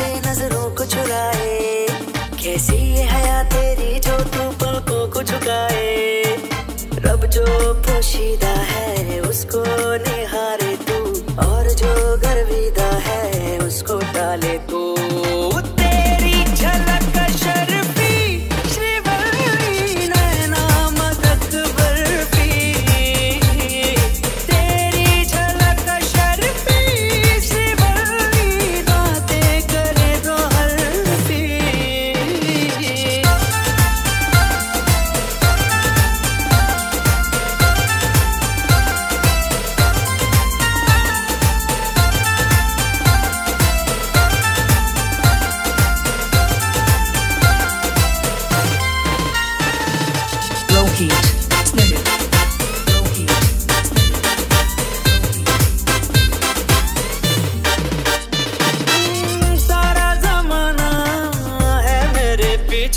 से नज़रों को चुराए कैसी ये हया तेरी जो तू पलकों को झुकाए? रब जो पोशीदा है, उसको निहारे तू। और जो गर्विदा है, उसको डाले तू।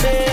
Richie.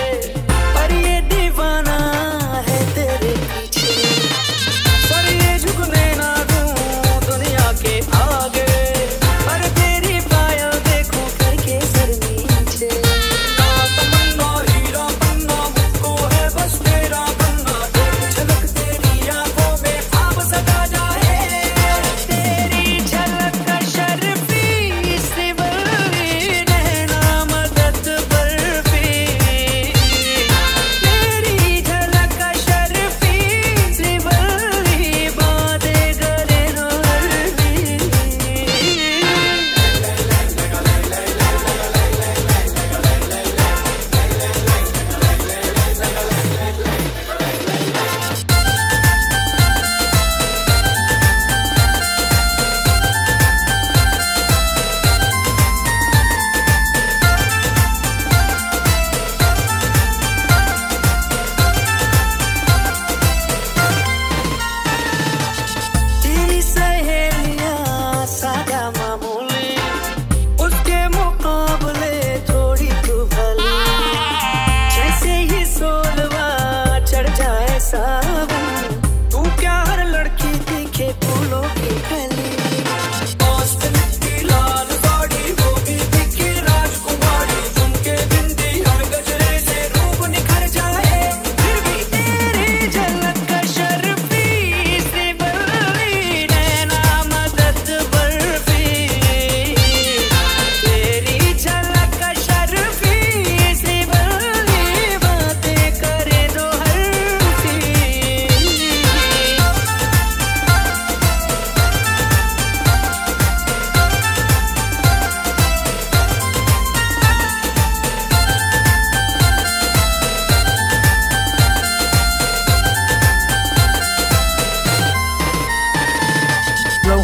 us.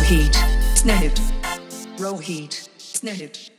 Rohit, Snehit, Rohit, Snehit.